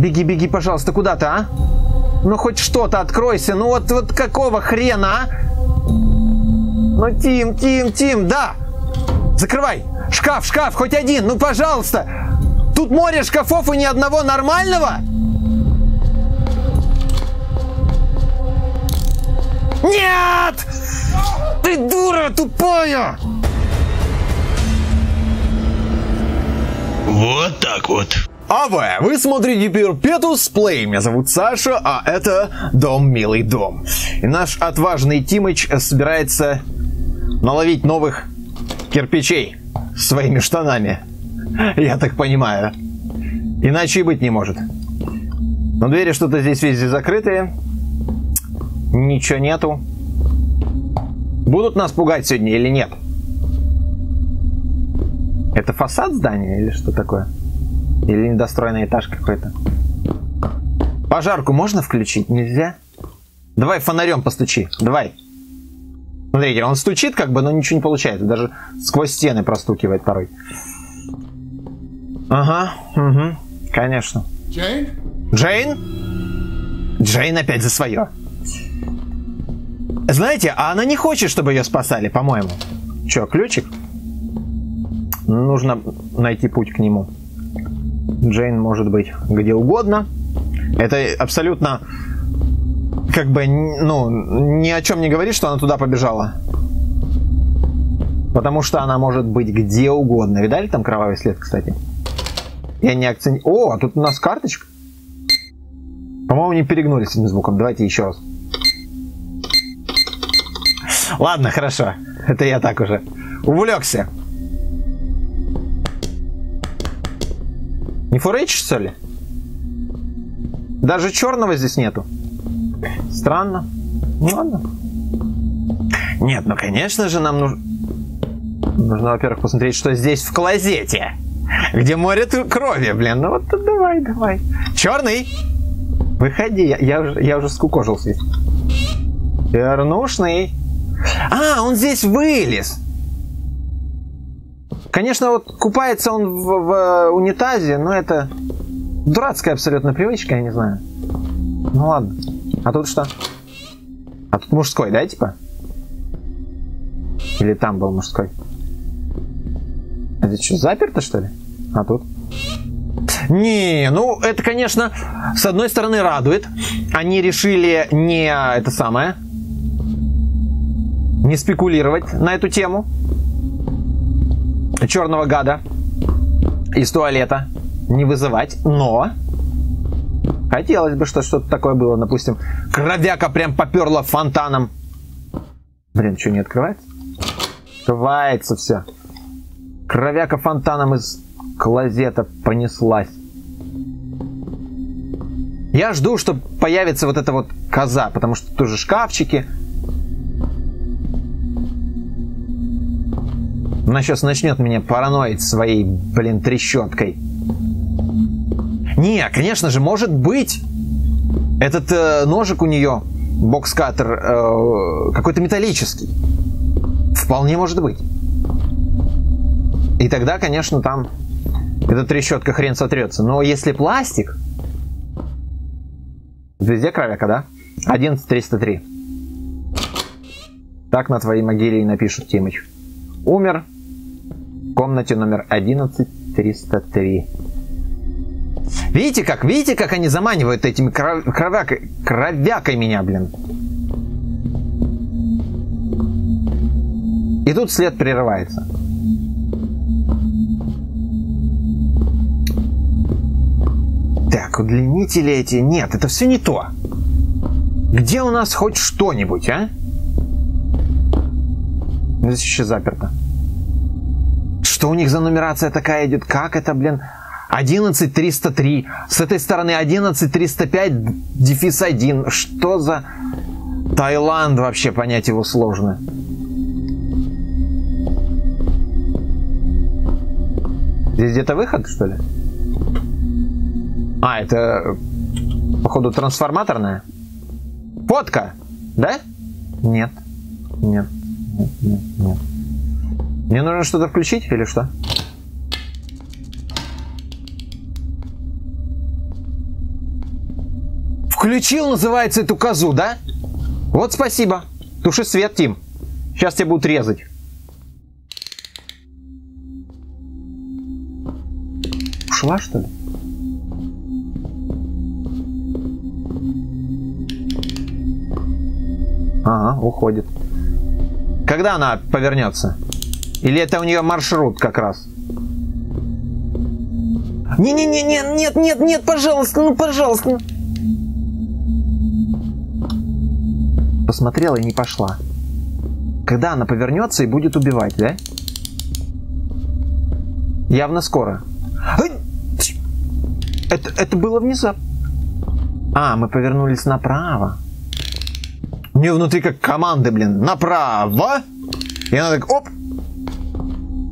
Беги, беги, пожалуйста, куда-то, а? Ну хоть что-то откройся. Ну вот, вот какого хрена, а? Ну, Тим, Тим, Тим, да! Закрывай! Шкаф, шкаф, хоть один, ну пожалуйста! Тут море шкафов и ни одного нормального? Нет! Ты дура тупая! Вот так вот. А вы, вы смотрите Перпетус Плей. Меня зовут Саша, а это Дом Милый Дом. И наш отважный Тимыч собирается наловить новых кирпичей своими штанами. Я так понимаю. Иначе и быть не может. Но двери что-то здесь везде закрытые. Ничего нету. Будут нас пугать сегодня или нет? Это фасад здания или что такое? Или недостроенный этаж какой-то? Пожарку можно включить? Нельзя? Давай фонарем постучи. Давай. Смотрите, он стучит как бы, но ничего не получается. Даже сквозь стены простукивает порой. Ага, угу, конечно. Jane? Джейн? Джейн опять за свое. Знаете, а она не хочет, чтобы ее спасали, по-моему. Че, ключик? Нужно найти путь к нему. Джейн может быть где угодно. Это абсолютно как бы, ну, ни о чем не говорит, что она туда побежала. Потому что она может быть где угодно. Видали там кровавый след, кстати? Я не акцент... О, а тут у нас карточка. По-моему, не перегнулись с этим звуком. Давайте еще раз. Ладно, хорошо. Это я так уже увлекся. Не что ли? Даже черного здесь нету. Странно. Ну ладно. Нет, ну конечно же нам нужно... Нужно, во-первых, посмотреть, что здесь в клозете. Где море крови, блин. Ну вот давай, давай. Черный! Выходи, я, я, уже, я уже скукожился. Чернушный. А, он здесь вылез. Конечно, вот купается он в, в унитазе, но это дурацкая абсолютно привычка, я не знаю. Ну ладно. А тут что? А тут мужской, да, типа? Или там был мужской? Здесь что, заперто, что ли? А тут? Не, ну это, конечно, с одной стороны радует. Они решили не это самое, не спекулировать на эту тему черного гада из туалета не вызывать, но хотелось бы, что что-то такое было, допустим, кровяка прям поперла фонтаном. Блин, что, не открывается? Открывается все. Кровяка фонтаном из клозета понеслась. Я жду, что появится вот эта вот коза, потому что тоже шкафчики. Она сейчас начнет меня параноить своей, блин, трещоткой. Не, конечно же, может быть, этот э, ножик у нее, бокс-каттер, э, какой-то металлический. Вполне может быть. И тогда, конечно, там эта трещотка хрен сотрется. Но если пластик, Везде кровяка, да? 11303. Так на твоей могиле и напишут, Тимыч. Умер комнате номер 11303. Видите как? Видите, как они заманивают этими кров... кровякой, кровякой меня, блин? И тут след прерывается. Так, удлинители эти... Нет, это все не то. Где у нас хоть что-нибудь, а? Здесь еще заперто. Что у них за нумерация такая идет? Как это, блин? 11303. С этой стороны 11305 дефис 1. Что за... Таиланд вообще, понять его сложно. Здесь где-то выход, что ли? А, это, походу, трансформаторная? Фотка, да? Нет. Нет. Нет, нет, нет. Мне нужно что-то включить или что? Включил, называется, эту козу, да? Вот спасибо. Туши свет, Тим. Сейчас тебя будут резать. Ушла, что ли? Ага, уходит. Когда она повернется? Или это у нее маршрут как раз? Не-не-не, нет, нет, нет, нет, пожалуйста, ну пожалуйста. Посмотрела и не пошла. Когда она повернется и будет убивать, да? Явно скоро. Это, это было внезапно. А, мы повернулись направо. У нее внутри как команды, блин. Направо. И она так, оп.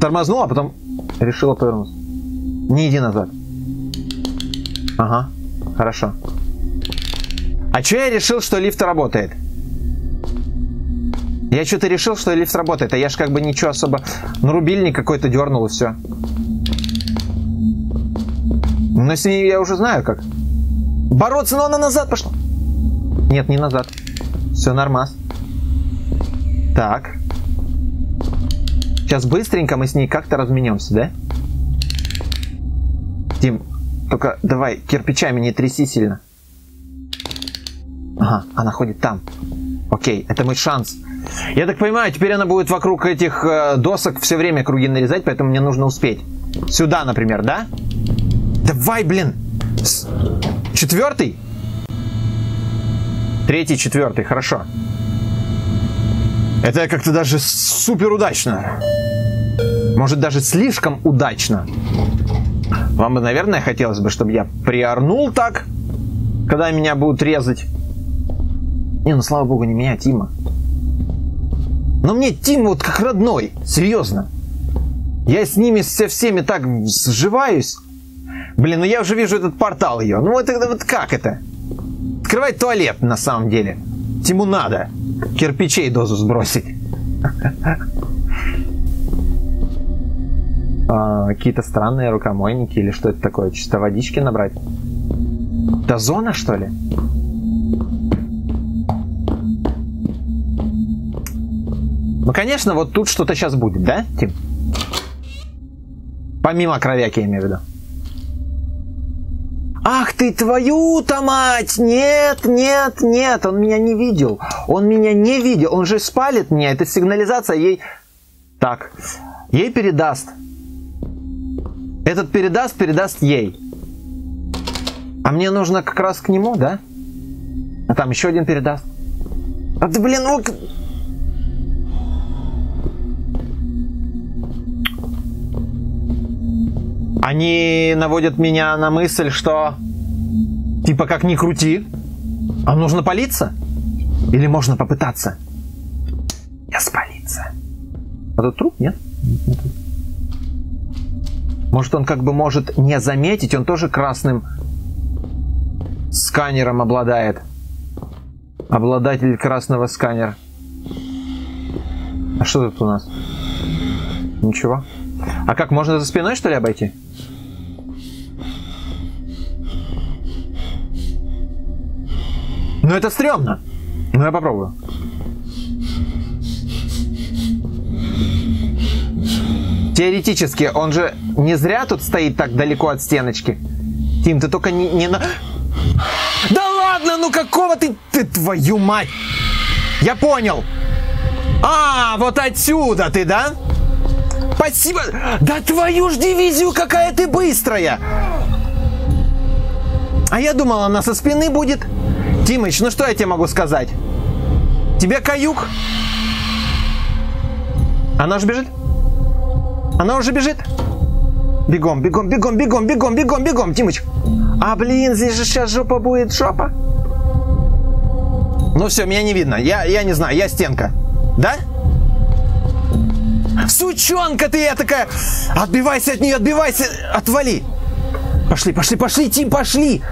Тормознула, а потом решила повернуться. Не иди назад. Ага, хорошо. А что я решил, что лифт работает? Я что-то решил, что лифт работает, а я ж как бы ничего особо... Ну, рубильник какой-то дернул и все. Но с ней я уже знаю как. Бороться, но она назад пошла. Нет, не назад. Все нормас. Так. Сейчас быстренько мы с ней как-то разменемся, да? Дим, только давай кирпичами не тряси сильно. Ага, она ходит там. Окей, это мой шанс. Я так понимаю, теперь она будет вокруг этих э, досок все время круги нарезать, поэтому мне нужно успеть. Сюда, например, да? Давай, блин! Четвертый? Третий, четвертый, хорошо. Это как-то даже супер удачно. Может, даже слишком удачно. Вам бы, наверное, хотелось бы, чтобы я приорнул так, когда меня будут резать. Не, ну слава богу, не меня, а Тима. Но мне Тим вот как родной, серьезно. Я с ними со всеми так сживаюсь. Блин, ну я уже вижу этот портал ее. Ну вот, вот как это? Открывать туалет на самом деле. Тиму надо кирпичей дозу сбросить. А, какие-то странные рукомойники или что это такое? Чисто водички набрать? Это зона, что ли? Ну, конечно, вот тут что-то сейчас будет, да, Тим? Помимо кровяки, я имею в виду. Ты твою-то мать! Нет, нет, нет, он меня не видел. Он меня не видел. Он же спалит меня. Это сигнализация ей... Так, ей передаст. Этот передаст, передаст ей. А мне нужно как раз к нему, да? А там еще один передаст. А ты, блин, ну... Они наводят меня на мысль, что типа как ни крути, а нужно палиться? Или можно попытаться? Я спалиться. А тут труп, нет? Может он как бы может не заметить, он тоже красным сканером обладает. Обладатель красного сканера. А что тут у нас? Ничего. А как, можно за спиной что ли обойти? Ну это стрёмно. Ну я попробую. Теоретически, он же не зря тут стоит так далеко от стеночки. Тим, ты только не, не на... Да ладно, ну какого ты... Ты твою мать! Я понял. А, вот отсюда ты, да? Спасибо. Да твою ж дивизию, какая ты быстрая. А я думал, она со спины будет. Тимыч, ну что я тебе могу сказать? Тебе каюк? Она уже бежит? Она уже бежит? Бегом, бегом, бегом, бегом, бегом, бегом, бегом, Тимыч. А, блин, здесь же сейчас жопа будет, жопа. Ну все, меня не видно. Я, я не знаю, я стенка. Да? Сучонка ты я такая! Отбивайся от нее, отбивайся! Отвали! Пошли, пошли, пошли, Тим, пошли!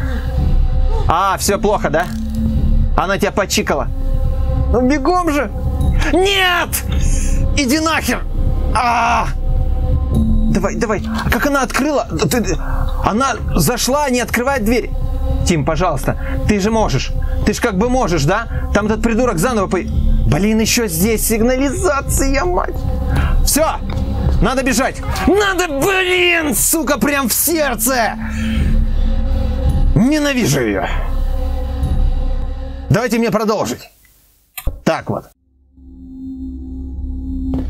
А, все плохо, да? Она тебя почикала. Ну бегом же! Нет! Иди нахер! А! Давай, давай. А как она открыла? Она зашла, не открывает дверь. Тим, пожалуйста, ты же можешь. Ты же как бы можешь, да? Там этот придурок заново по... Блин, еще здесь сигнализация, мать. Все, надо бежать. Надо, блин, сука, прям в сердце. Ненавижу ее. Давайте мне продолжить. Так вот.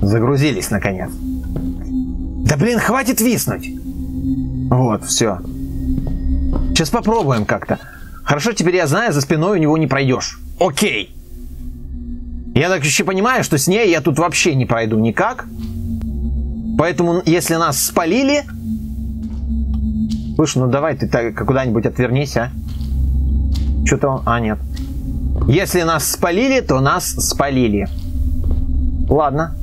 Загрузились, наконец. Да блин, хватит виснуть. Вот, все. Сейчас попробуем как-то. Хорошо, теперь я знаю, за спиной у него не пройдешь. Окей. Я так еще понимаю, что с ней я тут вообще не пройду никак. Поэтому, если нас спалили... Слушай, ну давай ты куда-нибудь отвернись, а. Что-то... А, нет. Если нас спалили, то нас спалили. Ладно.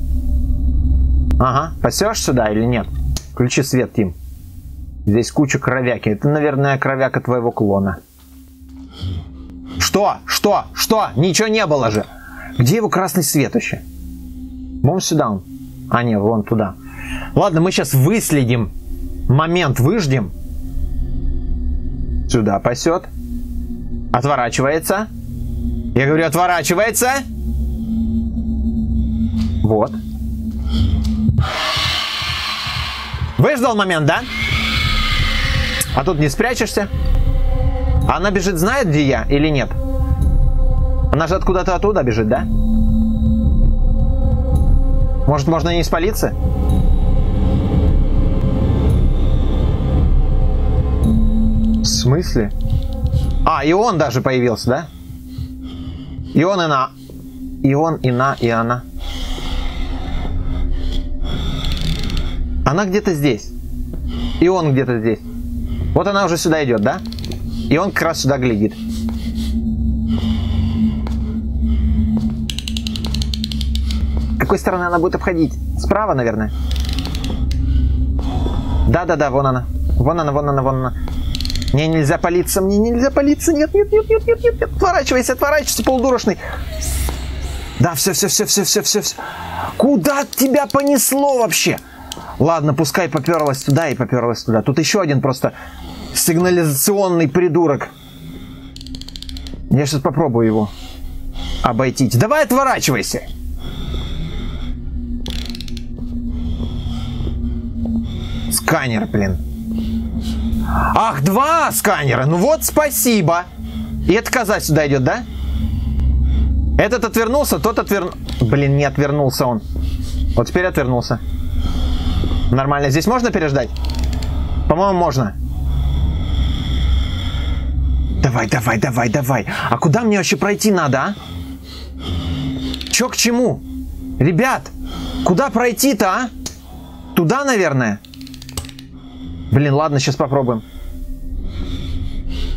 Ага, пасешь сюда или нет? Включи свет, Тим. Здесь куча кровяки. Это, наверное, кровяка твоего клона. Что? Что? Что? Ничего не было же. Где его красный свет вообще? Вон сюда он. А, нет, вон туда. Ладно, мы сейчас выследим. Момент выждем. Сюда пасет. Отворачивается. Я говорю, отворачивается. Вот. Выждал момент, да? А тут не спрячешься. Она бежит, знает, где я или нет? Она же откуда-то оттуда бежит, да? Может, можно не спалиться? В смысле? А, и он даже появился, да? И он, и на. И он, и на, и она. Она где-то здесь. И он где-то здесь. Вот она уже сюда идет, да? И он как раз сюда глядит. какой стороны она будет обходить? Справа, наверное. Да-да-да, вон она. Вон она, вон она, вон она. Мне нельзя палиться, мне нельзя палиться. Нет, нет, нет, нет, нет, нет, нет. Отворачивайся, отворачивайся, полудурочный. Да, все, все, все, все, все, все, все. Куда тебя понесло вообще? Ладно, пускай поперлась туда и поперлась туда. Тут еще один просто сигнализационный придурок. Я сейчас попробую его обойти. Давай отворачивайся. Сканер, блин. Ах, два сканера. Ну вот, спасибо. И это коза сюда идет, да? Этот отвернулся, тот отвернулся. Блин, не отвернулся он. Вот теперь отвернулся. Нормально. Здесь можно переждать? По-моему, можно. Давай, давай, давай, давай. А куда мне вообще пройти надо, а? Чё к чему? Ребят, куда пройти-то, а? Туда, наверное? Блин, ладно, сейчас попробуем.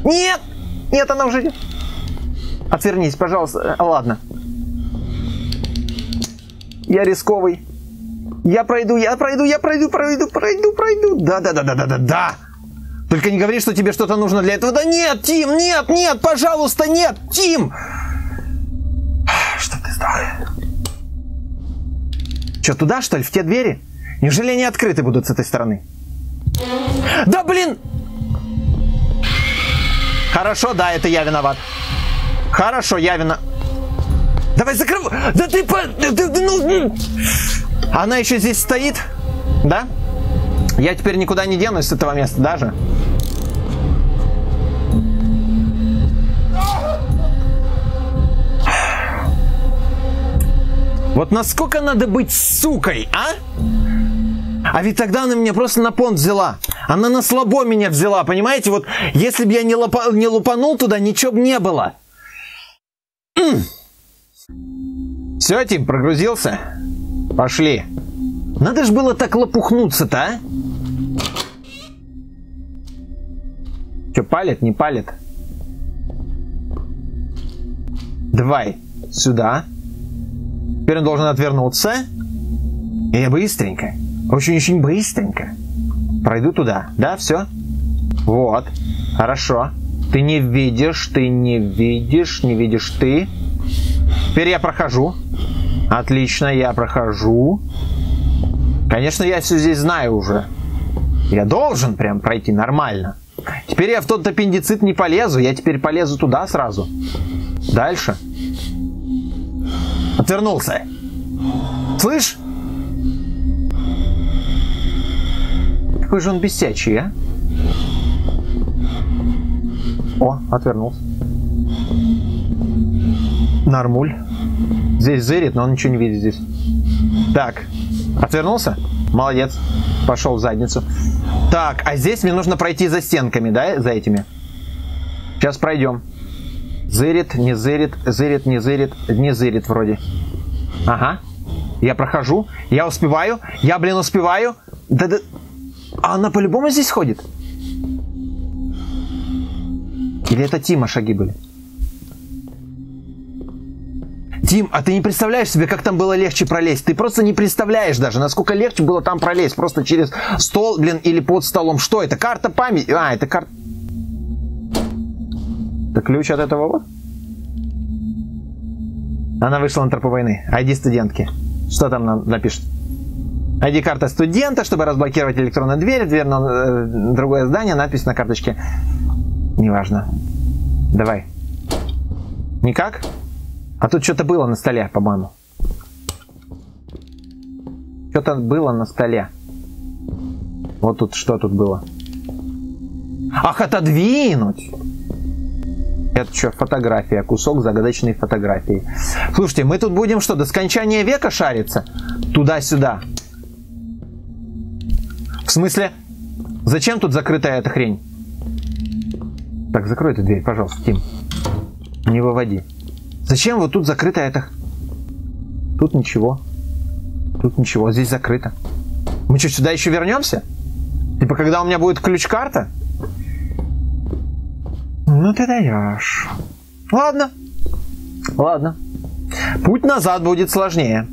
Нет! Нет, она уже... Отвернись, пожалуйста. Э, ладно. Я рисковый. Я пройду, я пройду, я пройду, пройду, пройду, пройду. Да, да, да, да, да, да, да. Только не говори, что тебе что-то нужно для этого. Да нет, Тим, нет, нет, пожалуйста, нет, Тим. Что ты сдох? Что, туда, что ли, в те двери? Неужели они открыты будут с этой стороны? Да блин! Хорошо, да, это я виноват. Хорошо, я виноват. Давай закрывай. Да ты по... Ну... Она еще здесь стоит, да? Я теперь никуда не денусь с этого места даже. Вот насколько надо быть сукой, а? А ведь тогда она меня просто на понт взяла. Она на слабо меня взяла, понимаете? Вот если бы я не, лопа, не лупанул туда, ничего бы не было. Все, Тим, прогрузился? Пошли. Надо же было так лопухнуться-то, а? Че, палит, не палит? Давай, сюда. Теперь он должен отвернуться. И быстренько, очень-очень быстренько пройду туда. Да, все? Вот, хорошо. Ты не видишь, ты не видишь, не видишь ты. Теперь я прохожу. Отлично, я прохожу. Конечно, я все здесь знаю уже. Я должен прям пройти нормально. Теперь я в тот аппендицит не полезу. Я теперь полезу туда сразу. Дальше. Отвернулся. Слышь? Какой же он бесячий, а? О, отвернулся. Нормуль. Здесь зырит, но он ничего не видит здесь. Так, отвернулся? Молодец. Пошел в задницу. Так, а здесь мне нужно пройти за стенками, да, за этими? Сейчас пройдем. Зырит, не зырит, зырит, не зырит, не зырит вроде. Ага. Я прохожу, я успеваю, я, блин, успеваю. Да-да. А она по-любому здесь ходит? Или это Тима шаги были? Тим, а ты не представляешь себе, как там было легче пролезть? Ты просто не представляешь даже, насколько легче было там пролезть. Просто через стол, блин, или под столом. Что это? Карта памяти? А, это карта... Это ключ от этого вот? Она вышла на тропу войны. ID студентки. Что там нам напишет? ID-карта студента, чтобы разблокировать электронную дверь, дверь на э, другое здание, надпись на карточке. Неважно. Давай. Никак? А тут что-то было на столе, по-моему. Что-то было на столе. Вот тут что тут было. Ах, отодвинуть! Это что, фотография, кусок загадочной фотографии. Слушайте, мы тут будем что, до скончания века шариться? Туда-сюда. В смысле? Зачем тут закрытая эта хрень? Так, закрой эту дверь, пожалуйста, Тим. Не выводи. Зачем вот тут закрыто это? Тут ничего. Тут ничего, здесь закрыто. Мы что, сюда еще вернемся? Типа, когда у меня будет ключ-карта? Ну ты даешь. Ладно. Ладно. Путь назад будет сложнее.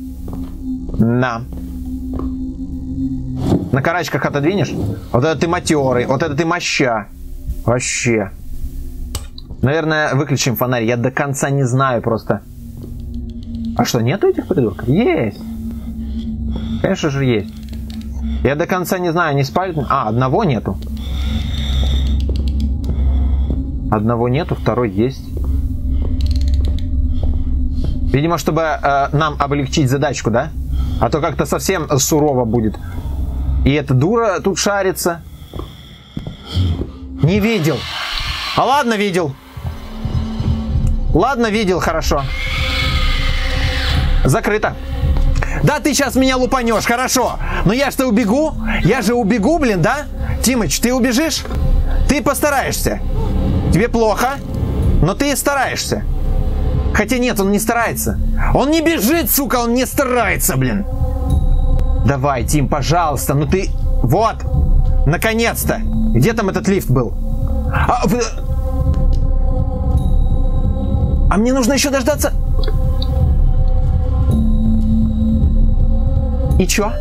На. На карачках отодвинешь? Вот это ты матерый, вот это ты моща. Вообще. Наверное, выключим фонарь. Я до конца не знаю просто. А что, нету этих придурков? Есть. Конечно же есть. Я до конца не знаю, не спалит... А, одного нету. Одного нету, второй есть. Видимо, чтобы э, нам облегчить задачку, да? А то как-то совсем сурово будет. И эта дура тут шарится. Не видел. А ладно, видел. Ладно, видел, хорошо. Закрыто. Да, ты сейчас меня лупанешь, хорошо. Но я же убегу. Я же убегу, блин, да? Тимыч, ты убежишь? Ты постараешься. Тебе плохо, но ты стараешься. Хотя нет, он не старается. Он не бежит, сука, он не старается, блин. Давай, Тим, пожалуйста, ну ты... Вот! Наконец-то! Где там этот лифт был? А, а мне нужно еще дождаться... И чё?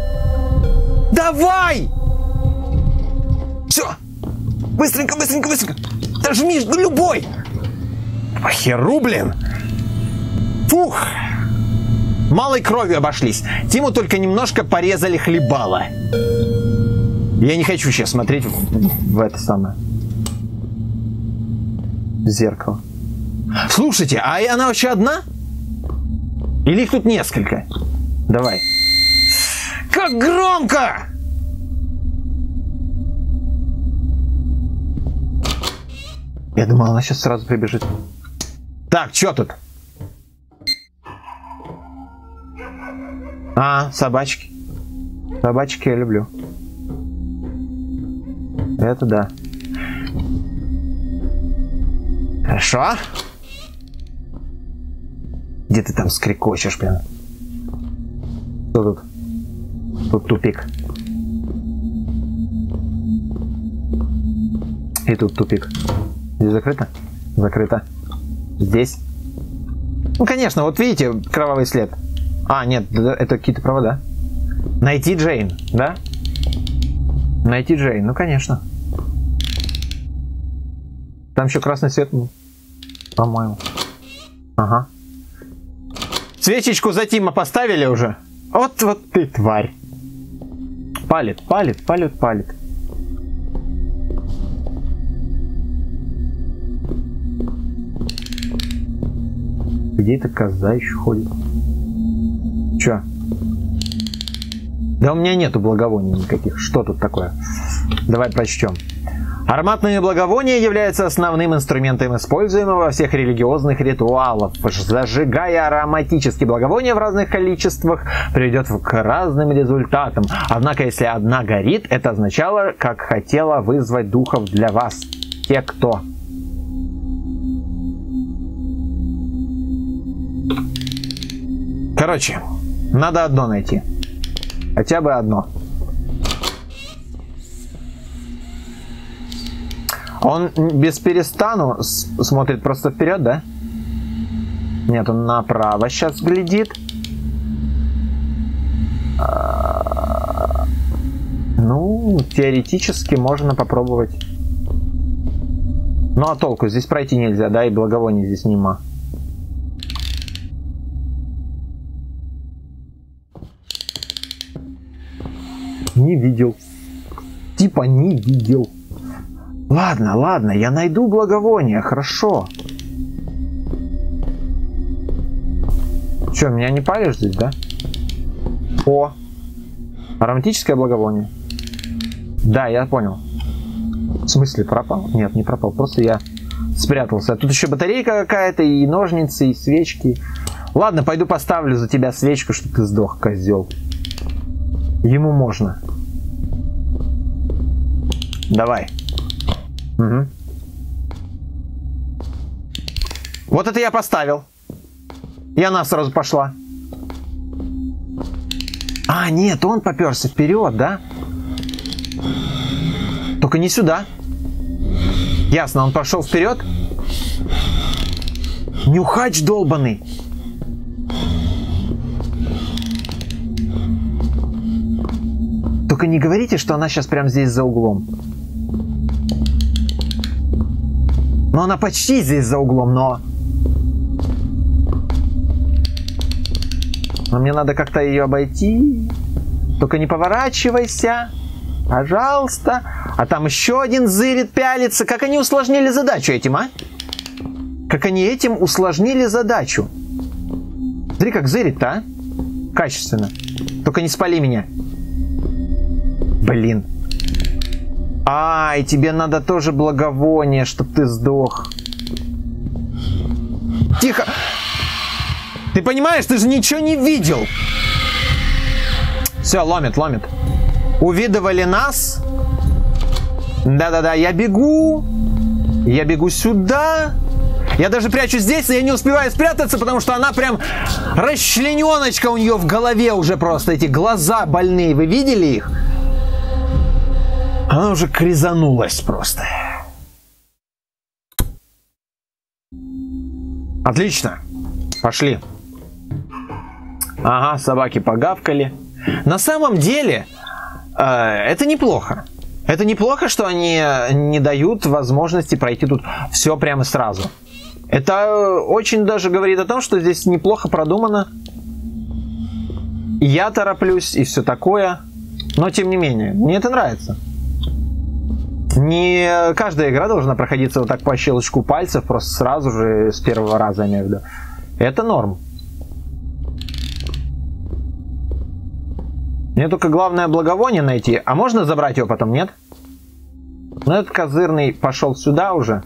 Давай! Все! Быстренько, быстренько, быстренько! Дожми, ну любой! По херу, блин! Фух! Малой кровью обошлись. Тиму только немножко порезали хлебало. Я не хочу сейчас смотреть в, в это самое зеркало. Слушайте, а она вообще одна? Или их тут несколько? Давай. Как громко! Я думал, она сейчас сразу прибежит. Так, что тут? А, собачки. Собачки я люблю. Это да. Хорошо. Где ты там скрикочешь, блин? Что тут? Тут тупик. И тут тупик. Здесь закрыто? Закрыто. Здесь? Ну, конечно, вот видите, кровавый след. А, нет, это какие-то провода. Найти Джейн, да? Найти Джейн, ну конечно. Там еще красный свет был. По-моему. Ага. Свечечку за Тима поставили уже? Вот, вот ты тварь. Палит, палит, палит, палит. Где эта коза еще ходит? Че? Да у меня нету благовоний никаких. Что тут такое? Давай прочтем. Ароматные благовония являются основным инструментом, используемым во всех религиозных ритуалах. Зажигая ароматические благовония в разных количествах приведет к разным результатам. Однако, если одна горит, это означало, как хотела вызвать духов для вас. Те, кто Короче, надо одно найти. Хотя бы одно. Он без перестану смотрит просто вперед, да? Нет, он направо сейчас глядит. А, ну, теоретически можно попробовать. Ну а толку? Здесь пройти нельзя, да, и благовоний здесь нема. Не видел. Типа не видел. Ладно, ладно, я найду благовоние, хорошо. Че, меня не палишь здесь, да? О, ароматическое благовоние. Да, я понял. В смысле, пропал? Нет, не пропал, просто я спрятался. Тут еще батарейка какая-то, и ножницы, и свечки. Ладно, пойду поставлю за тебя свечку, чтобы ты сдох, козел. Ему можно. Давай. Угу. Вот это я поставил. И она сразу пошла. А, нет, он поперся вперед, да? Только не сюда. Ясно, он пошел вперед. Нюхач долбанный. Только не говорите, что она сейчас прямо здесь за углом. Но она почти здесь за углом, но... Но мне надо как-то ее обойти. Только не поворачивайся. Пожалуйста. А там еще один зырит, пялится. Как они усложнили задачу этим, а? Как они этим усложнили задачу. Смотри, как зырит-то, а? Качественно. Только не спали меня. Блин. А, и тебе надо тоже благовоние, чтоб ты сдох. Тихо! Ты понимаешь, ты же ничего не видел. Все, ломит, ломит. Увидывали нас. Да-да-да, я бегу. Я бегу сюда. Я даже прячусь здесь, но я не успеваю спрятаться, потому что она прям расчлененочка у нее в голове уже просто. Эти глаза больные. Вы видели их? Она уже кризанулась просто. Отлично. Пошли. Ага, собаки погавкали. На самом деле, э, это неплохо. Это неплохо, что они не дают возможности пройти тут все прямо сразу. Это очень даже говорит о том, что здесь неплохо продумано. Я тороплюсь и все такое. Но тем не менее, мне это нравится. Не каждая игра должна проходиться вот так по щелчку пальцев, просто сразу же с первого раза, виду. Это норм. Мне только главное благовоние найти. А можно забрать его потом, нет? Ну, этот козырный пошел сюда уже.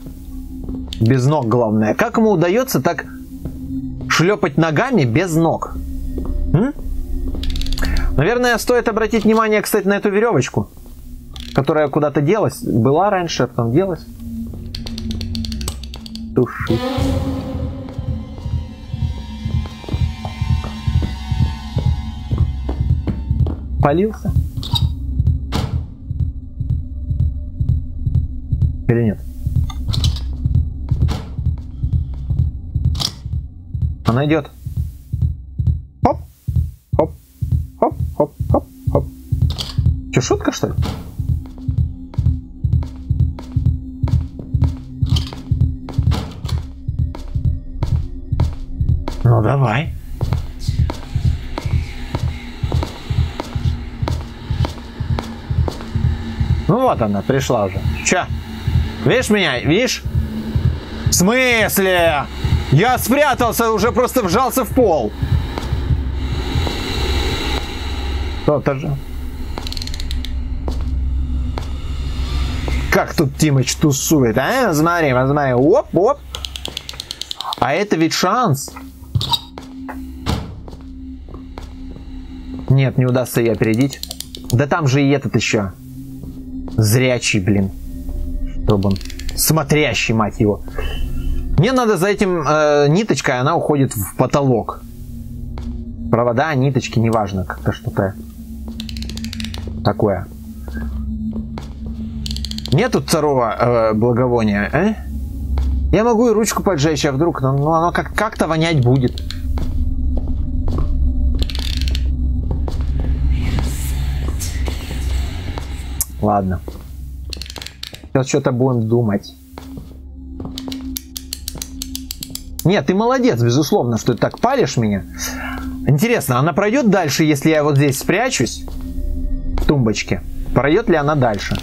Без ног, главное. Как ему удается так шлепать ногами без ног? М? Наверное, стоит обратить внимание, кстати, на эту веревочку которая куда-то делась. Была раньше, а потом делась. Души. Полился? Или нет? Она идет. Хоп, хоп, хоп, хоп, хоп, хоп. Че, шутка, что ли? Давай. Ну вот она, пришла уже. Че? Видишь меня? Видишь? В смысле? Я спрятался, уже просто вжался в пол. Кто-то же. Как тут Тимыч тусует, а? Смотри, смотри, оп, оп. А это ведь шанс. Нет, не удастся ее опередить. Да там же и этот еще. Зрячий, блин. Чтобы он... Смотрящий, мать его. Мне надо за этим э, ниточкой, она уходит в потолок. Провода, ниточки, неважно, как-то что-то такое. Нету второго э, благовония, э? Я могу и ручку поджечь, а вдруг, ну, ну оно как- как-то вонять будет. Ладно. Сейчас что-то будем думать. Нет, ты молодец, безусловно, что ты так палишь меня. Интересно, она пройдет дальше, если я вот здесь спрячусь? В тумбочке. Пройдет ли она дальше?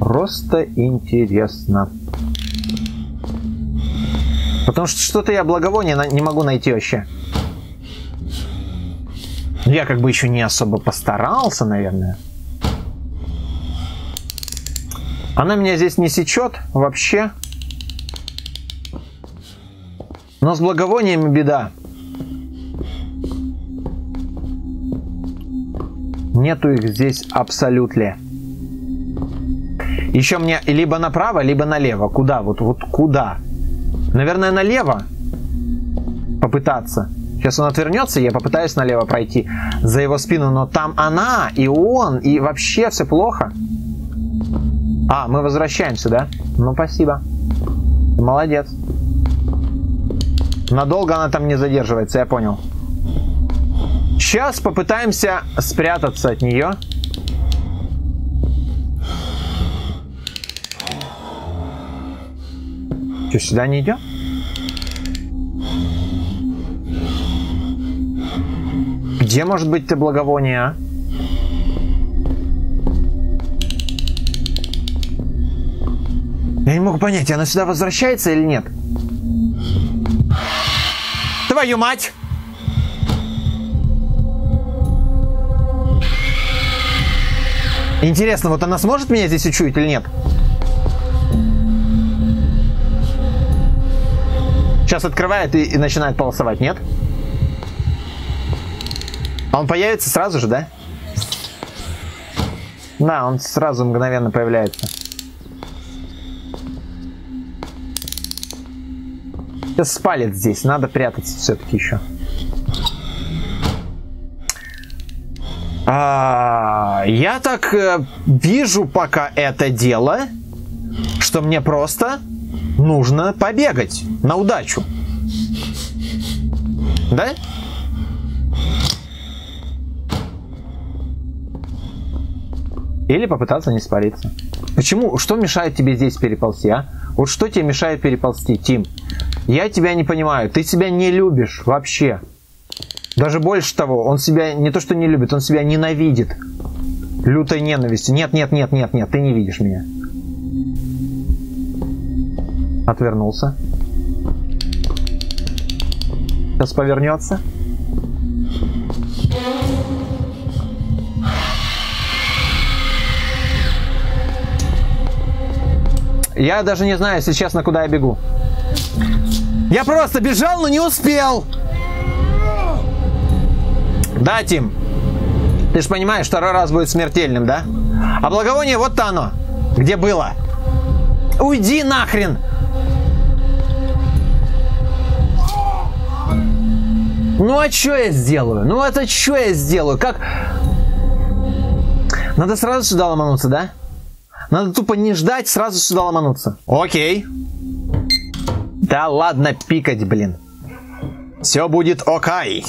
Просто интересно. Потому что что-то я благовоние не могу найти вообще. Я как бы еще не особо постарался, наверное. Она меня здесь не сечет вообще. Но с благовониями беда. Нету их здесь абсолютно. Еще мне либо направо, либо налево. Куда? Вот, вот куда? Наверное, налево попытаться. Сейчас он отвернется, я попытаюсь налево пройти за его спину, но там она, и он, и вообще все плохо. А, мы возвращаемся, да? Ну, спасибо. Молодец. Надолго она там не задерживается, я понял. Сейчас попытаемся спрятаться от нее. Что, сюда не идет? Где может быть ты благовоние, а? Я не могу понять, она сюда возвращается или нет? Твою мать! Интересно, вот она сможет меня здесь учуять или нет? Сейчас открывает и, и начинает полосовать, нет? Он появится сразу же, да? Да, он сразу мгновенно появляется. Сейчас спалит здесь, надо прятаться все-таки еще. А, я так э, вижу пока это дело, что мне просто нужно побегать на удачу. Да? Или попытаться не спалиться. Почему? Что мешает тебе здесь переползти, а? Вот что тебе мешает переползти, Тим? Я тебя не понимаю. Ты себя не любишь вообще. Даже больше того, он себя не то что не любит, он себя ненавидит. Лютой ненавистью. Нет, нет, нет, нет, нет, ты не видишь меня. Отвернулся. Сейчас повернется. Я даже не знаю, если честно, куда я бегу. Я просто бежал, но не успел. Да, Тим? Ты же понимаешь, второй раз будет смертельным, да? А благовоние вот-то оно. Где было? Уйди нахрен! Ну а что я сделаю? Ну это что я сделаю? Как... Надо сразу сюда ломануться, да? Надо тупо не ждать, сразу сюда ломануться. Окей. Да ладно пикать, блин. Все будет окей.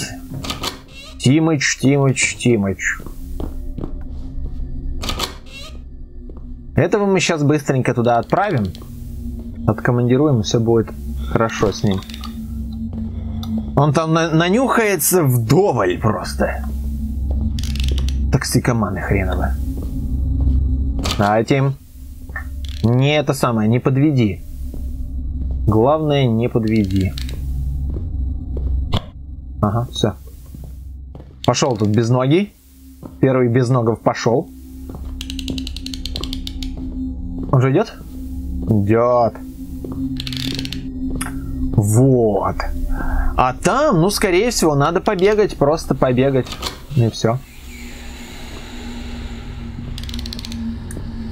Тимыч, Тимыч, Тимыч. Этого мы сейчас быстренько туда отправим. Откомандируем, все будет хорошо с ним. Он там на нанюхается вдоволь просто. Токсикоманы хреновы. Да, Тим. Не это самое, не подведи. Главное, не подведи. Ага, все. Пошел тут без ноги. Первый без ногов пошел. Он же идет? Идет. Вот. А там, ну, скорее всего, надо побегать, просто побегать. И все.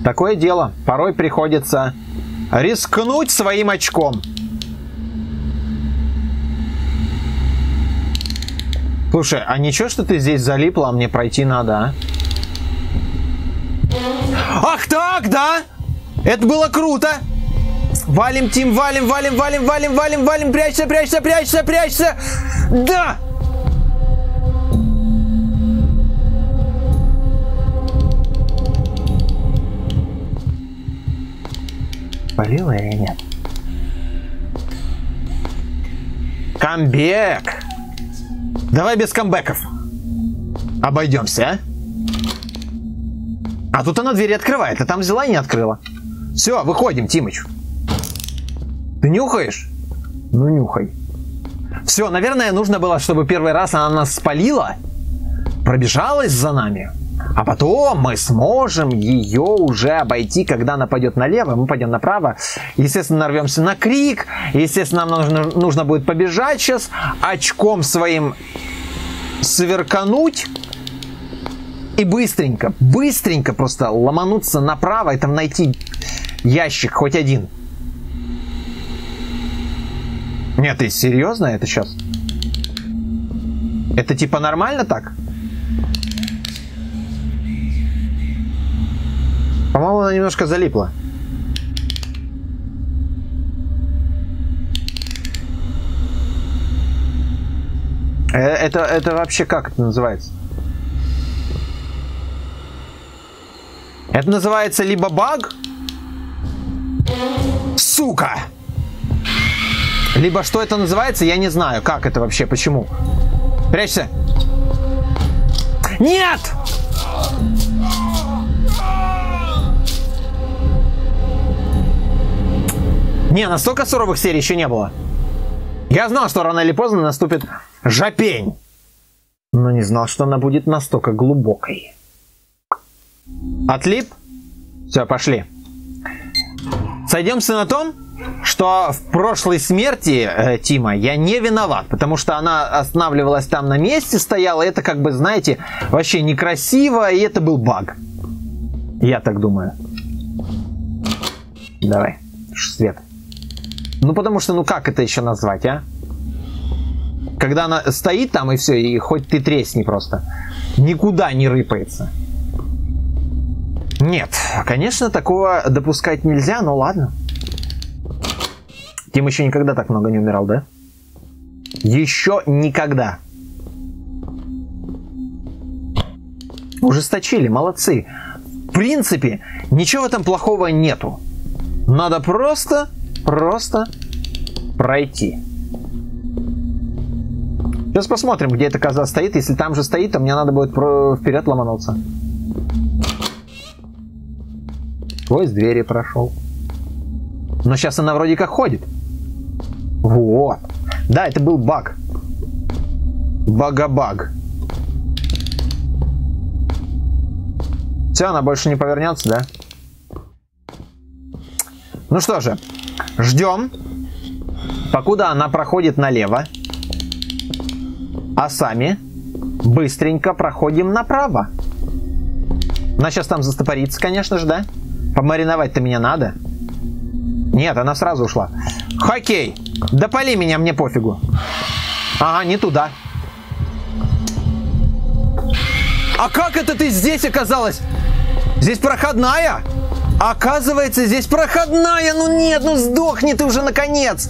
Такое дело. Порой приходится рискнуть своим очком. Слушай, а ничего, что ты здесь залипла, а мне пройти надо, а? Ах так, да? Это было круто! Валим, Тим, валим, валим, валим, валим, валим, валим, прячься, прячься, прячься, прячься! Да! Полила или нет? Камбек! Давай без камбэков. Обойдемся, а? А тут она двери открывает, а там взяла и не открыла. Все, выходим, Тимыч. Ты нюхаешь? Ну, нюхай. Все, наверное, нужно было, чтобы первый раз она нас спалила, пробежалась за нами, а потом мы сможем ее уже обойти, когда она пойдет налево, мы пойдем направо. Естественно, нарвемся на крик. Естественно, нам нужно, нужно будет побежать сейчас, очком своим сверкануть. И быстренько, быстренько просто ломануться направо и там найти ящик хоть один. Нет, ты серьезно это сейчас? Это типа нормально так? По-моему, она немножко залипла. Э, это, это вообще как это называется? Это называется либо баг, сука, либо что это называется, я не знаю. Как это вообще, почему? Прячься. Нет! Не, настолько суровых серий еще не было. Я знал, что рано или поздно наступит жопень. Но не знал, что она будет настолько глубокой. Отлип? Все, пошли. Сойдемся на том, что в прошлой смерти э, Тима я не виноват, потому что она останавливалась там на месте, стояла. Это как бы, знаете, вообще некрасиво, и это был баг. Я так думаю. Давай, свет. Ну, потому что, ну как это еще назвать, а? Когда она стоит там и все, и хоть ты тресни просто. Никуда не рыпается. Нет, конечно, такого допускать нельзя, но ладно. Тим еще никогда так много не умирал, да? Еще никогда. Ужесточили, молодцы. В принципе, ничего в этом плохого нету. Надо просто просто пройти. Сейчас посмотрим, где эта коза стоит. Если там же стоит, то мне надо будет вперед ломануться. Сквозь двери прошел. Но сейчас она вроде как ходит. Вот. Да, это был баг. Бага-баг. Все, она больше не повернется, да? Ну что же, Ждем, покуда она проходит налево, а сами быстренько проходим направо. Она сейчас там застопорится, конечно же, да? Помариновать-то меня надо. Нет, она сразу ушла. Хоккей! Допали меня, мне пофигу. Ага, не туда. А как это ты здесь оказалась? Здесь проходная? оказывается, здесь проходная. Ну нет, ну сдохни ты уже наконец.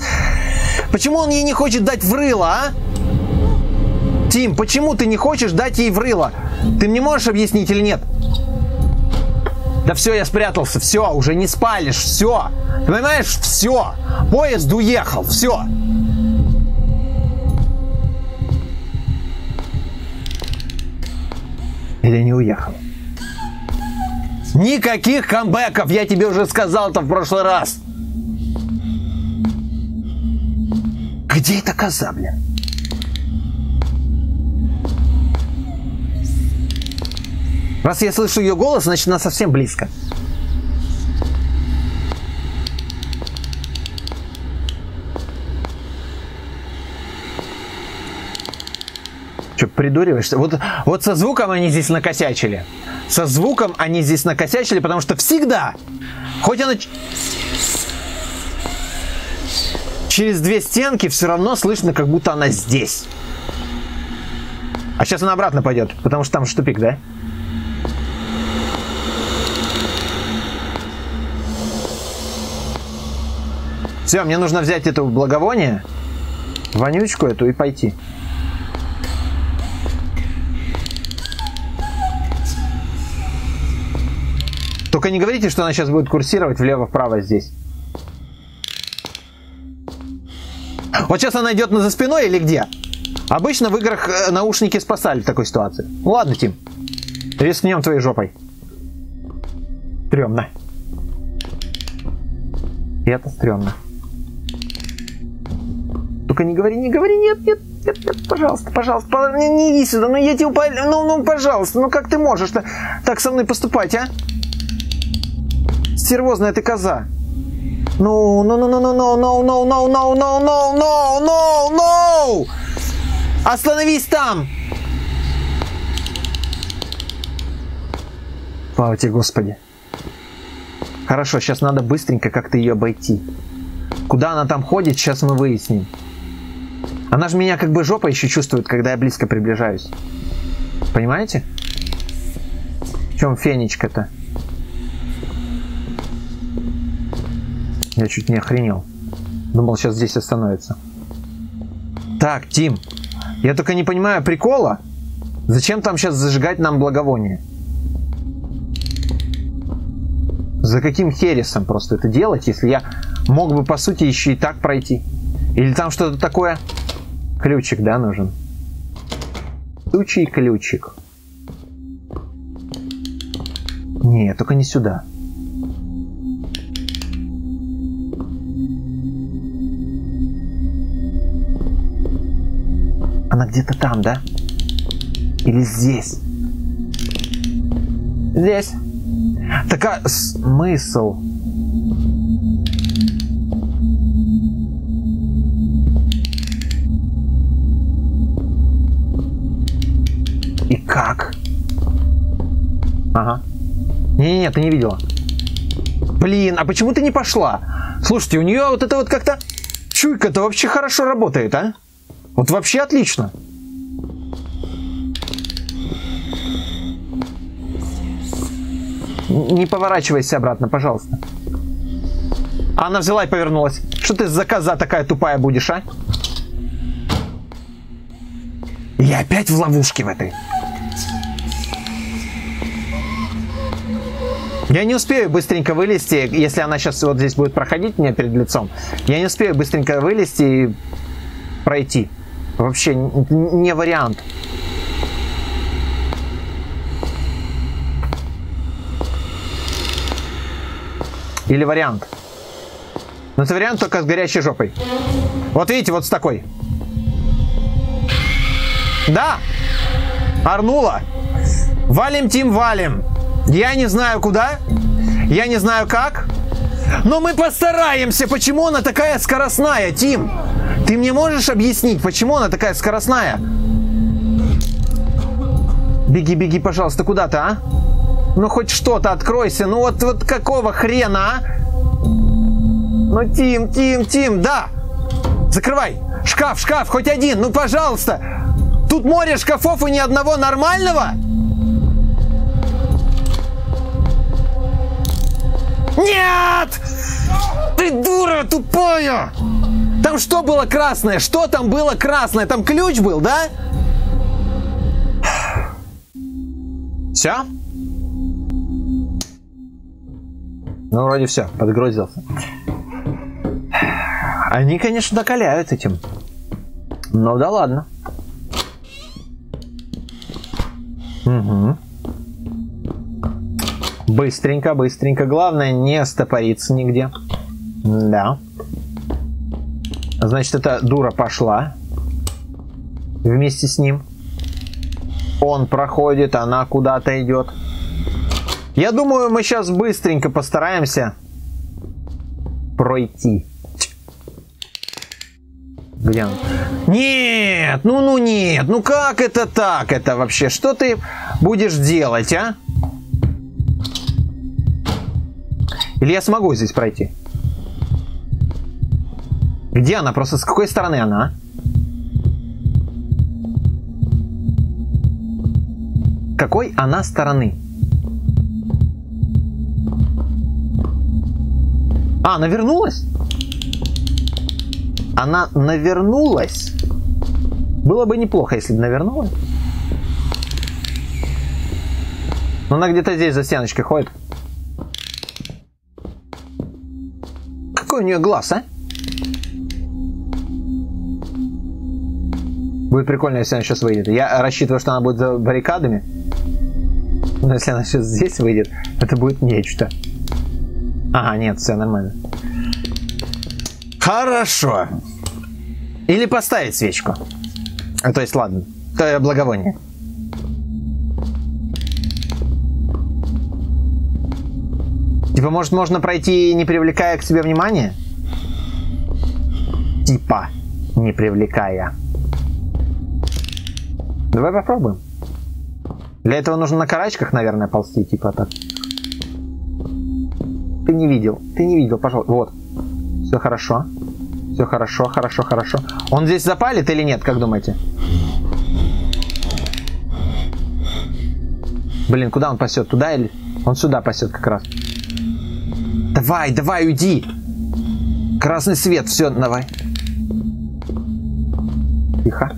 Почему он ей не хочет дать в рыло, а? Тим, почему ты не хочешь дать ей в рыло? Ты мне можешь объяснить или нет? Да все, я спрятался, все, уже не спалишь, все. Ты понимаешь, все. Поезд уехал, все. Или не уехал? Никаких камбэков, я тебе уже сказал это в прошлый раз. Где эта коза, блин? Раз я слышу ее голос, значит она совсем близко. Что, придуриваешься? Вот, вот со звуком они здесь накосячили. Со звуком они здесь накосячили, потому что всегда, хоть она через две стенки, все равно слышно, как будто она здесь. А сейчас она обратно пойдет, потому что там штупик, да? Все, мне нужно взять это благовоние, вонючку эту и пойти. Только не говорите, что она сейчас будет курсировать влево-вправо здесь. Вот сейчас она идет за спиной или где? Обычно в играх э, наушники спасали в такой ситуации. Ну ладно, Тим. Рискнем твоей жопой. Стремно. И это стрёмно. Только не говори, не говори, нет, нет, нет, нет, пожалуйста, пожалуйста, не, не иди сюда, ну я тебе упал, ну, ну, пожалуйста, ну как ты можешь -то так со мной поступать, а? Стервозная ты коза. Ну, ну, ну, ну, ну, ну, ну, ну, ну, ну, ну, ну, ну, ну, ну! Остановись там! Слава тебе, Господи. Хорошо, сейчас надо быстренько как-то ее обойти. Куда она там ходит, сейчас мы выясним. Она же меня как бы жопа еще чувствует, когда я близко приближаюсь. Понимаете? В чем фенечка-то? Я чуть не охренел. Думал, сейчас здесь остановится. Так, Тим, я только не понимаю прикола. Зачем там сейчас зажигать нам благовоние? За каким хересом просто это делать, если я мог бы, по сути, еще и так пройти? Или там что-то такое? Ключик, да, нужен? Сучий ключик. Не, только не сюда. Она где-то там, да? Или здесь? Здесь. Так а смысл? Как? Ага. Не-не-не, ты не видела. Блин, а почему ты не пошла? Слушайте, у нее вот это вот как-то чуйка-то вообще хорошо работает, а? Вот вообще отлично. Не поворачивайся обратно, пожалуйста. Она взяла и повернулась. Что ты за коза такая тупая будешь, а? Я опять в ловушке в этой. Я не успею быстренько вылезти, если она сейчас вот здесь будет проходить меня перед лицом. Я не успею быстренько вылезти и пройти. Вообще не вариант. Или вариант. Но это вариант только с горящей жопой. Вот видите, вот с такой. Да! Арнула. Валим, Тим, валим. Я не знаю куда. Я не знаю как. Но мы постараемся. Почему она такая скоростная, Тим? Ты мне можешь объяснить, почему она такая скоростная? Беги, беги, пожалуйста, куда то а? Ну хоть что-то откройся. Ну вот, вот какого хрена, а? Ну, Тим, Тим, Тим, да. Закрывай. Шкаф, шкаф, хоть один. Ну, пожалуйста. Тут море шкафов и ни одного нормального. Нет! Ты дура тупая! Там что было красное? Что там было красное? Там ключ был, да? Все? Ну, вроде все, подгрузился. Они, конечно, докаляют этим. Но да ладно. Угу. Быстренько, быстренько. Главное не стопориться нигде. Да. Значит, эта дура пошла. Вместе с ним. Он проходит, она куда-то идет. Я думаю, мы сейчас быстренько постараемся пройти. Где он? Нет, ну ну нет, ну как это так это вообще? Что ты будешь делать, а? Или я смогу здесь пройти? Где она? Просто с какой стороны она? Какой она стороны? А, она вернулась? Она навернулась? Было бы неплохо, если бы навернулась. Но она где-то здесь за стеночкой ходит. Какой у нее глаз, а? Будет прикольно, если она сейчас выйдет. Я рассчитываю, что она будет за баррикадами. Но если она сейчас здесь выйдет, это будет нечто. Ага, нет, все нормально. Хорошо. Или поставить свечку. А, то есть, ладно, то благовоние. Типа, может, можно пройти, не привлекая к себе внимания? Типа, не привлекая. Давай попробуем. Для этого нужно на карачках, наверное, ползти, типа так. Ты не видел, ты не видел, пожалуйста. Вот. Все хорошо. Все хорошо, хорошо, хорошо. Он здесь запалит или нет, как думаете? Блин, куда он пасет? Туда или... Он сюда пасет как раз. Давай, давай, уйди. Красный свет, все, давай. Тихо.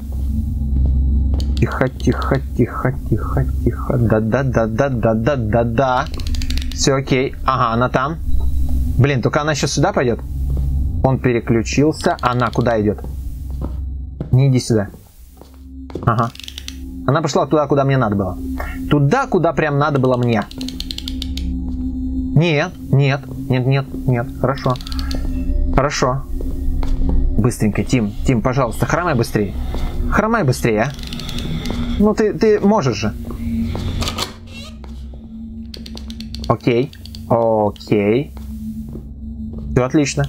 Тихо, тихо, тихо, тихо, тихо. Да-да-да-да-да-да-да-да. Все окей. Ага, она там. Блин, только она сейчас сюда пойдет. Он переключился. Она куда идет? Не иди сюда. Ага. Она пошла туда, куда мне надо было. Туда, куда прям надо было мне. Нет, нет, нет, нет, нет. Хорошо. Хорошо. Быстренько, Тим, Тим, пожалуйста, хромай быстрее. Хромай быстрее, а. Ну ты, ты можешь же. Окей. Окей. Все отлично.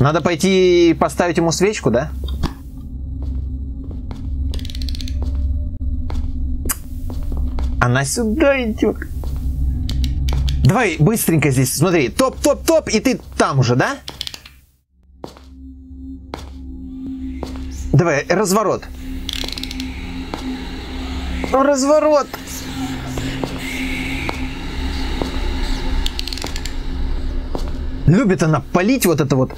Надо пойти поставить ему свечку, да? Она сюда идет. Давай быстренько здесь, смотри, топ-топ-топ, и ты там уже, да? Давай, разворот. Разворот. Любит она полить вот это вот.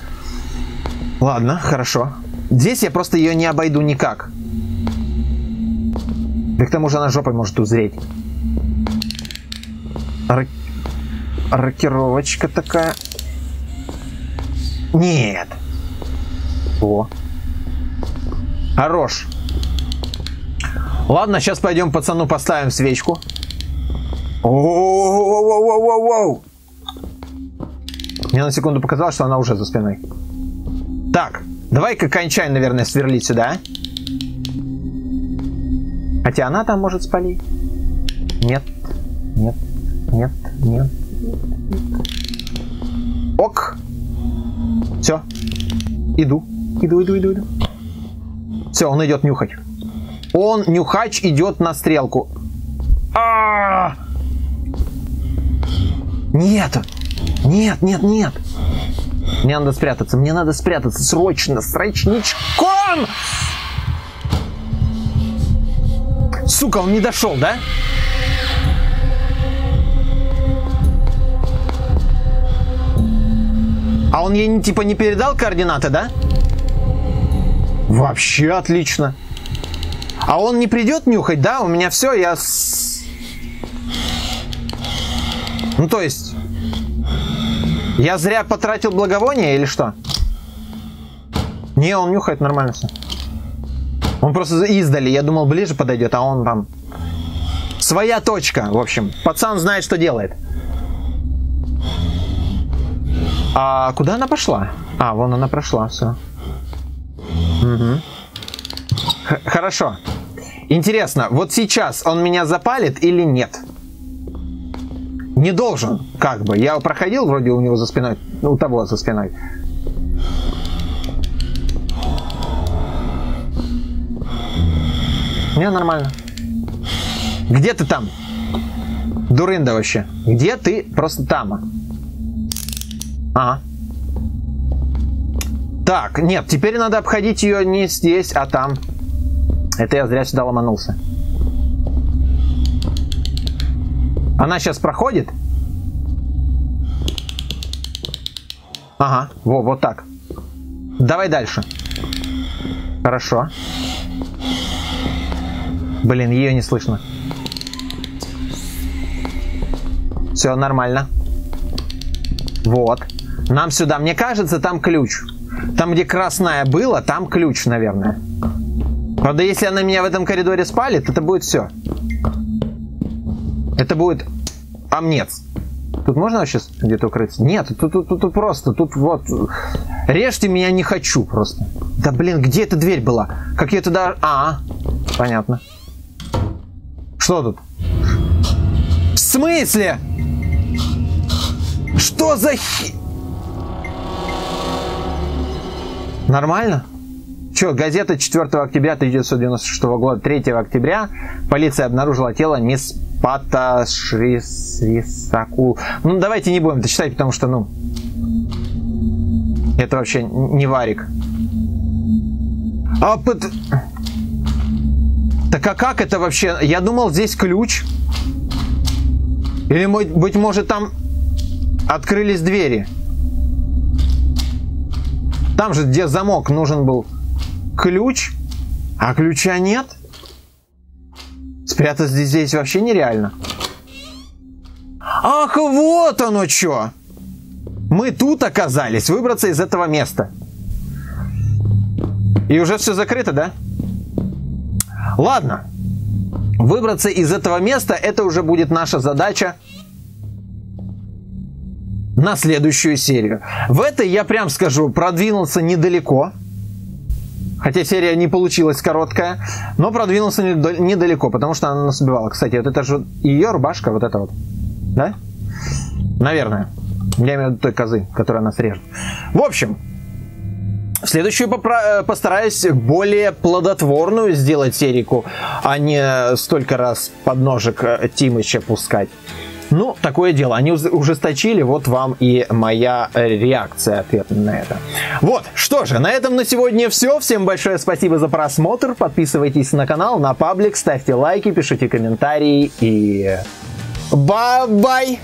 Ладно, хорошо. Здесь я просто ее не обойду никак. Да к тому же она жопой может узреть. Рокировочка такая. Нет. О. Хорош. Ладно, сейчас пойдем пацану поставим свечку. Оу-оу-оу-оу-оу-оу! Мне на секунду показалось, что она уже за спиной. Так, давай-ка кончай, наверное, сверлить сюда. Хотя она там может спалить. Нет, нет, нет, нет. Ок. Все. Иду. Иду, иду, иду, иду. Все, он идет нюхать. Он, нюхач, идет на стрелку. А -а -а! Нет! Нет, нет, нет! Мне надо спрятаться, мне надо спрятаться срочно, срочничком! Сука, он не дошел, да? А он ей типа не передал координаты, да? Вообще отлично. А он не придет нюхать, да? У меня все, я... Ну, то есть... Я зря потратил благовоние или что? Не, он нюхает нормально все. Он просто издали. Я думал, ближе подойдет, а он там... Своя точка, в общем. Пацан знает, что делает. А куда она пошла? А, вон она прошла, все. Угу. Хорошо. Интересно, вот сейчас он меня запалит или нет? Не должен, как бы. Я проходил вроде у него за спиной, ну, у того за спиной. Не, нормально. Где ты там? Дурында вообще. Где ты? Просто там. Ага. Так, нет, теперь надо обходить ее не здесь, а там. Это я зря сюда ломанулся. Она сейчас проходит? Ага, во, вот так. Давай дальше. Хорошо. Блин, ее не слышно. Все нормально. Вот. Нам сюда. Мне кажется, там ключ. Там, где красная была, там ключ, наверное. Правда, если она меня в этом коридоре спалит, это будет все. Это будет амнец. Тут можно вообще где-то укрыться? Нет, тут, тут, тут, тут просто, тут вот... Режьте меня не хочу просто. Да блин, где эта дверь была? Как я туда... А, понятно. Что тут? В смысле? Что за хи... Нормально? Че, газета 4 октября 1996 года, 3 октября, полиция обнаружила тело мисс Пата Шрисакул. Ну, давайте не будем это читать, потому что, ну, это вообще не варик. А, под... Так а как это вообще? Я думал, здесь ключ. Или, быть может, там открылись двери. Там же, где замок, нужен был ключ, а ключа нет. Спрятаться здесь, вообще нереально. Ах, вот оно что! Мы тут оказались, выбраться из этого места. И уже все закрыто, да? Ладно. Выбраться из этого места, это уже будет наша задача на следующую серию. В этой, я прям скажу, продвинулся недалеко. Хотя серия не получилась короткая, но продвинулся недалеко, потому что она нас убивала. Кстати, вот это же ее рубашка, вот эта вот. Да? Наверное. Я имею в виду той козы, которая нас режет. В общем, в следующую э, постараюсь более плодотворную сделать серику, а не столько раз под ножик э, Тимыча пускать. Ну, такое дело. Они ужесточили, вот вам и моя реакция ответная на это. Вот, что же, на этом на сегодня все. Всем большое спасибо за просмотр. Подписывайтесь на канал, на паблик, ставьте лайки, пишите комментарии и... Bye-bye!